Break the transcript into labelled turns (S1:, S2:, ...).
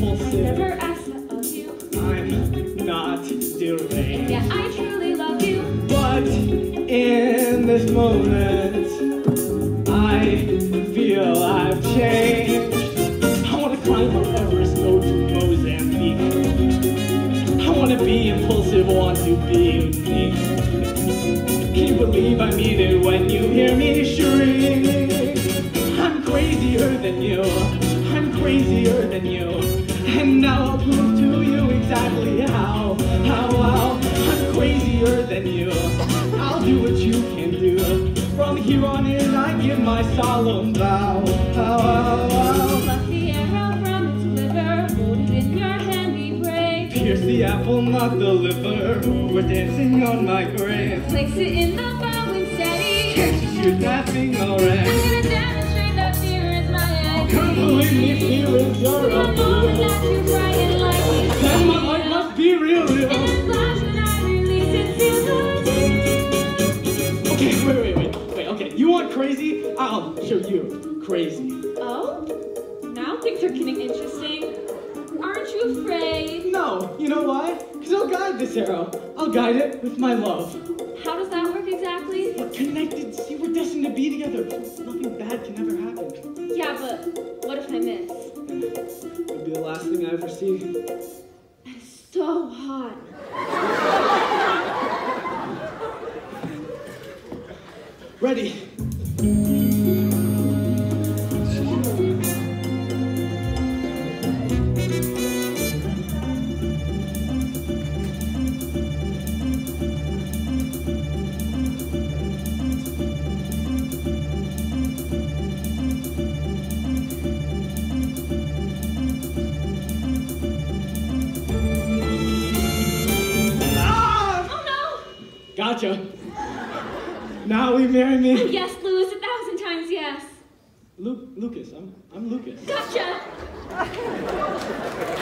S1: impulsive.
S2: Never asked of you.
S1: I'm not deranged.
S2: Yeah, I truly love you.
S1: But in this moment, I feel I've changed. I want to climb Mount Everest, go to Mozambique. I want to be impulsive, want to be unique. Can you believe I mean it when you hear me shriek? I'm crazier than you. I'm crazier than you. And now I'll prove to you exactly how. How, how. I'm crazier than you. I'll do what you can do. From here on in, I give my solemn vow. How, how, how.
S2: Pluck the arrow from its liver. Hold it in your hand, be brave.
S1: Pierce the apple, not the liver. We're dancing on my grave.
S2: Place it in the bow and steady.
S1: Can't you shoot that thing
S2: I'm gonna demonstrate that fear is my enemy.
S1: Come believe me, fear is your own. Okay, wait, wait, wait, wait. Okay, you want crazy? I'll show you crazy.
S2: Oh? Now things are getting interesting. Aren't you afraid?
S1: No, you know why? Because I'll guide this arrow. I'll guide it with my love.
S2: How does that work exactly?
S1: We're connected. See, we're destined to be together. Nothing bad can ever happen.
S2: Yeah, but what if I miss?
S1: It'll be the last thing I ever see.
S2: That is so hot.
S1: Ready? Ah!
S2: Oh
S1: Gotcha. Now will you marry
S2: no!
S1: me?
S2: Yes, Louis, a thousand times yes.
S1: Luke, Lucas, I'm, I'm Lucas.
S2: Gotcha!